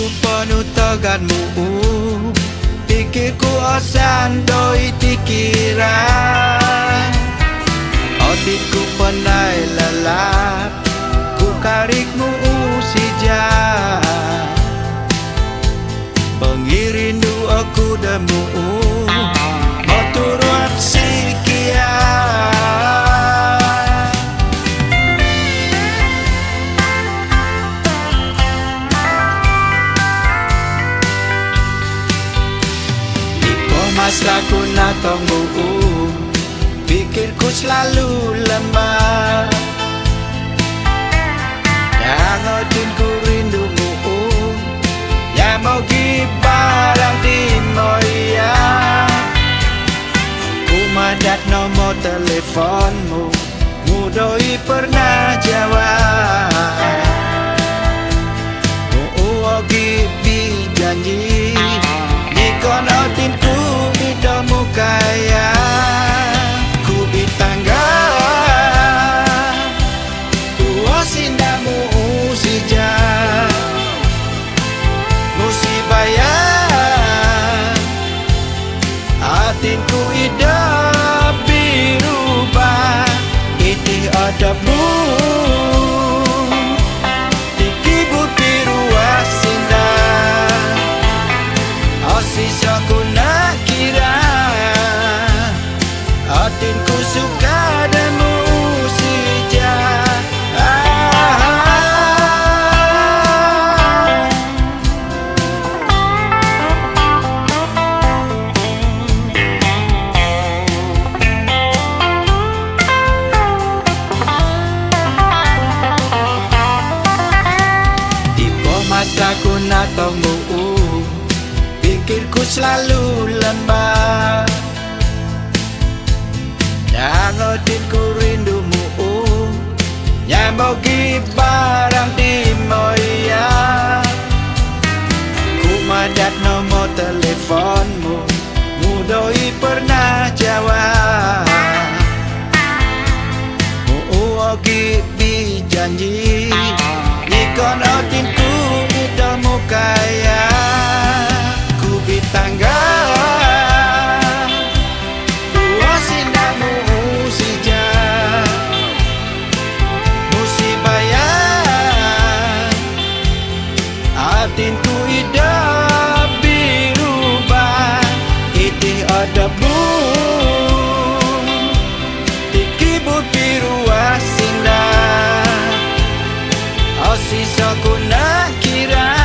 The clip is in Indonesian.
ku penuh teganmu. Pikirku osan đôi pikiran Otikku penai lelah. raku natomu Pikirku selalu lemah. Yang odinku rindumu ya mau gibarang di moya Ku madat nomor teleponmu Mudoi pernah Uh, pikirku selalu lembab. bisa ku nak kira